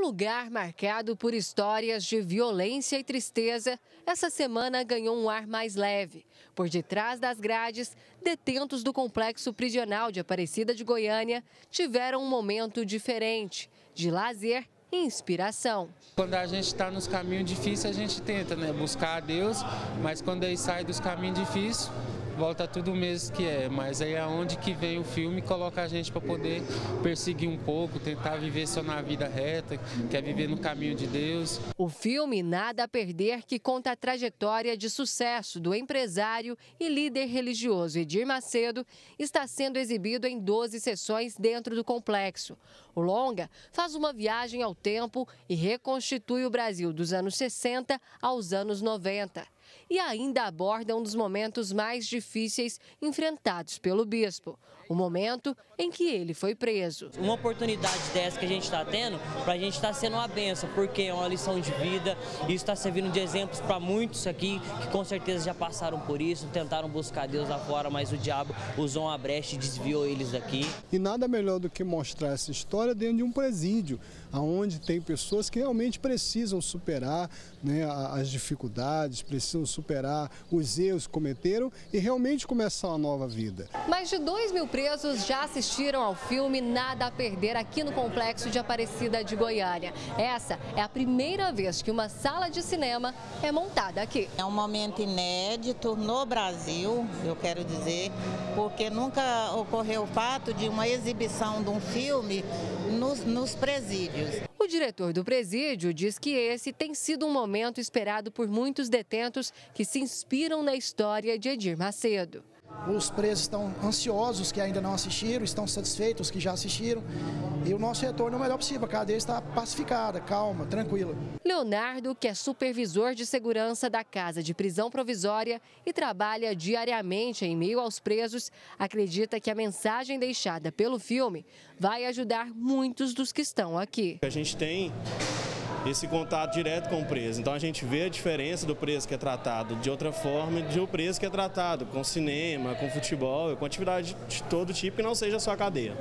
Um lugar marcado por histórias de violência e tristeza, essa semana ganhou um ar mais leve. Por detrás das grades, detentos do complexo prisional de Aparecida de Goiânia tiveram um momento diferente, de lazer e inspiração. Quando a gente está nos caminhos difíceis, a gente tenta né, buscar a Deus, mas quando aí sai dos caminhos difíceis, volta tudo mesmo que é, mas aí é onde que vem o filme coloca a gente para poder perseguir um pouco, tentar viver só na vida reta, quer viver no caminho de Deus. O filme Nada a Perder, que conta a trajetória de sucesso do empresário e líder religioso Edir Macedo, está sendo exibido em 12 sessões dentro do complexo. O longa faz uma viagem ao tempo e reconstitui o Brasil dos anos 60 aos anos 90 e ainda aborda um dos momentos mais difíceis enfrentados pelo bispo, o momento em que ele foi preso. Uma oportunidade dessa que a gente está tendo, para a gente está sendo uma benção, porque é uma lição de vida, isso está servindo de exemplos para muitos aqui que com certeza já passaram por isso, tentaram buscar Deus lá fora, mas o diabo usou uma brecha e desviou eles daqui. E nada melhor do que mostrar essa história dentro de um presídio, onde tem pessoas que realmente precisam superar né, as dificuldades, precisam superar os erros que cometeram e realmente começar uma nova vida. Mais de 2 mil presos já assistiram ao filme Nada a Perder aqui no Complexo de Aparecida de Goiânia. Essa é a primeira vez que uma sala de cinema é montada aqui. É um momento inédito no Brasil, eu quero dizer, porque nunca ocorreu o fato de uma exibição de um filme nos, nos presídios. Diretor do presídio diz que esse tem sido um momento esperado por muitos detentos que se inspiram na história de Edir Macedo. Os presos estão ansiosos que ainda não assistiram, estão satisfeitos que já assistiram. E o nosso retorno é o melhor possível. A cadeia está pacificada, calma, tranquila. Leonardo, que é supervisor de segurança da casa de prisão provisória e trabalha diariamente em meio aos presos, acredita que a mensagem deixada pelo filme vai ajudar muitos dos que estão aqui. A gente tem esse contato direto com o preso. Então a gente vê a diferença do preso que é tratado de outra forma de um preso que é tratado com cinema, com futebol, com atividade de todo tipo que não seja só a cadeia.